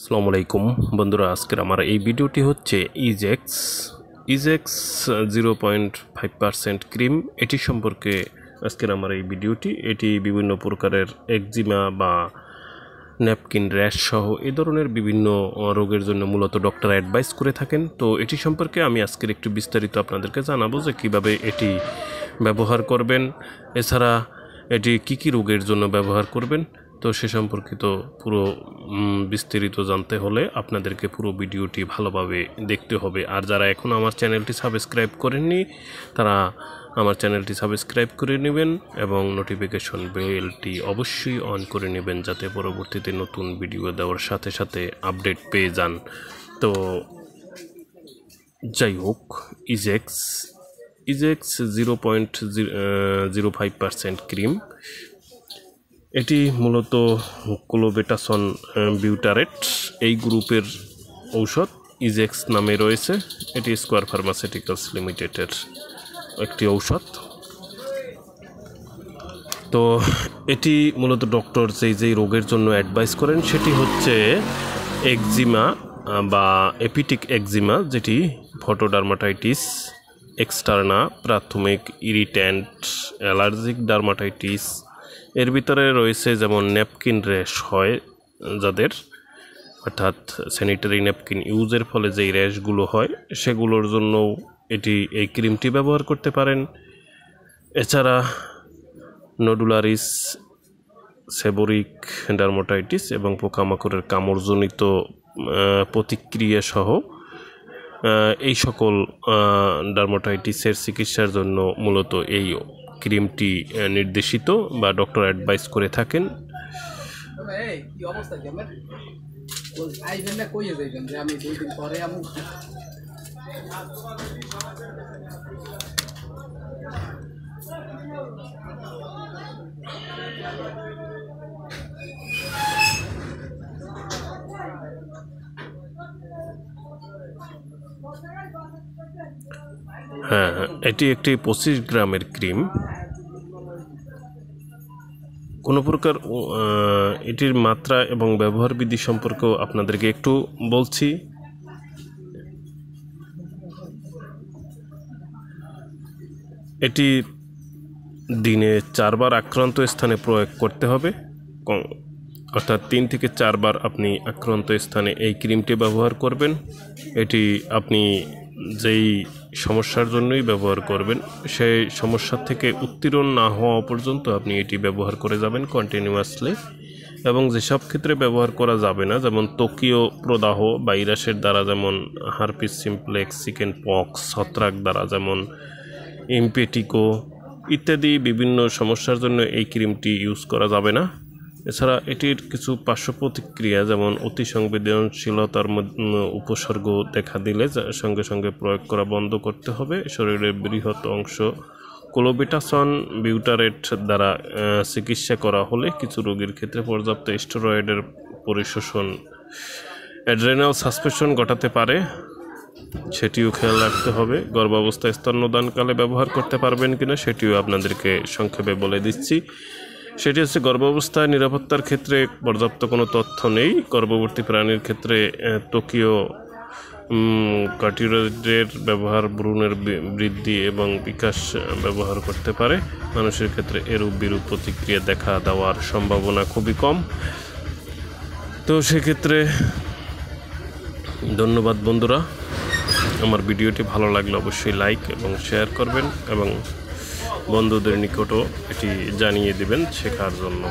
আসসালামু আলাইকুম বন্ধুরা, আজকের আমার এই ভিডিওটি হচ্ছে Ezex Ezex zero point five percent cream এটি সম্পর্কে আজকের আমার এই ভিডিওটি। এটি বিভিন্ন প্রকারের একজিমা বা ন্যাপকিন র্যাশ সহ এ ধরনের বিভিন্ন রোগের জন্য মূলত ডক্টর অ্যাডভাইস করে থাকেন। তো এটি সম্পর্কে আমি আজকের একটু বিস্তারিত আপনাদেরকে জানাব যে কীভাবে এটি ব্যবহার করবেন। এছাড়া এটি কী কী রোগের জন্য ব্যবহার করবেন? তো সে সম্পর্কিত পুরো বিস্তারিত জানতে হলে আপনাদেরকে পুরো ভিডিওটি ভালোভাবে দেখতে হবে। আর যারা এখন আমার চ্যানেলটি সাবস্ক্রাইব করেননি, তারা আমার চ্যানেলটি সাবস্ক্রাইব করে নেবেন এবং নোটিফিকেশন বেলটি অবশ্যই অন করে নেবেন যাতে পরবর্তীতে নতুন ভিডিও দেওয়ার সাথে সাথে আপডেট পেয়ে যান। তো যাই হোক Ezex Ezex zero point zero five percent cream এটি মূলত ক্লোবেটাসন বিউটারেট। এই গ্রুপের ঔষধ ইজেক্স নামে রয়েছে। এটি স্কোয়ার ফার্মাসিউটিক্যালস লিমিটেডের একটি ঔষধ। তো এটি মূলত ডক্টর যেই যেই রোগের জন্য অ্যাডভাইস করেন, সেটি হচ্ছে একজিমা বা এপিটিক একজিমা, যেটি ফটোডার্মাটাইটিস, এক্সটার্না, প্রাথমিক, ইরিট্যান্ট, অ্যালার্জিক ডার্মাটাইটিস এর ভিতরে রয়েছে যেমন ন্যাপকিন র্যাশ হয় যাদের, অর্থাৎ স্যানিটারি ন্যাপকিন ইউজের ফলে যেই র্যাশগুলো হয়, সেগুলোর জন্য এটি এই ক্রিমটি ব্যবহার করতে পারেন। এছাড়া নডুলারিস সেবোরিক ডার্মোটাইটিস এবং পোকামাকড়ের কামড়জনিত প্রতিক্রিয়া সহ এই সকল ডার্মাটাইটিসের চিকিৎসার জন্য মূলত এই ক্রিমটি নির্দেশিত বা ডক্টর অ্যাডভাইস করে থাকেন। হ্যাঁ হ্যাঁ, এটি একটি পঁচিশ গ্রামের ক্রিম। কোনো প্রকার এটির মাত্রা এবং ব্যবহার বিধি সম্পর্কেও আপনাদেরকে একটু বলছি। এটি দিনে চারবার আক্রান্ত স্থানে প্রয়োগ করতে হবে। অর্থাৎ তিন থেকে চারবার আপনি আক্রান্ত স্থানে এই ক্রিমটি ব্যবহার করবেন। এটি আপনি যেই সমস্যার জন্যই ব্যবহার করবেন, সেই সমস্যা থেকে উত্তীর্ণ না হওয়া পর্যন্ত আপনি এটি ব্যবহার করে যাবেন কন্টিনিউয়াসলি এবং যেসব ক্ষেত্রে ব্যবহার করা যাবে না, যেমন ত্বকীয় প্রদাহ, ভাইরাসের দ্বারা যেমন হারপিস সিমপ্লেক্স, চিকেন পক্স, ছত্রাক দ্বারা যেমন ইমপেটিকো ইত্যাদি বিভিন্ন সমস্যার জন্য এই ক্রিমটি ইউজ করা যাবে না। এছাড়া এটির কিছু পার্শ্ব প্রতিক্রিয়া, যেমন অতি সংবেদনশীলতার উপসর্গ দেখা দিলে সঙ্গে সঙ্গে প্রয়োগ করা বন্ধ করতে হবে। শরীরের বৃহৎ অংশ কোলোবিটাসন বিউটারেট দ্বারা চিকিৎসা করা হলে কিছু রোগীর ক্ষেত্রে পর্যাপ্ত স্টেরয়েডের পরিশোষণ, অ্যাড্রেনাল সাসপেশন ঘটাতে পারে। সেটিও খেয়াল রাখতে হবে। গর্ভাবস্থায় স্তন্যদানকালে ব্যবহার করতে পারবেন কিনা সেটিও আপনাদেরকে সংক্ষেপে বলে দিচ্ছি। সেটি হচ্ছে গর্ভাবস্থায় নিরাপত্তার ক্ষেত্রে পর্যাপ্ত কোনো তথ্য নেই। গর্ভবর্তী প্রাণীর ক্ষেত্রে টোকিও ত্বকীয় কাটিরয়েডের ব্যবহার ভ্রূণের বৃদ্ধি এবং বিকাশ ব্যবহার করতে পারে। মানুষের ক্ষেত্রে এরূপ বিরূপ প্রতিক্রিয়া দেখা দেওয়ার সম্ভাবনা খুবই কম। তো সেক্ষেত্রে ধন্যবাদ বন্ধুরা। আমার ভিডিওটি ভালো লাগলে অবশ্যই লাইক এবং শেয়ার করবেন এবং বন্ধুদের নিকটও এটি জানিয়ে দিবেন শেখার জন্য।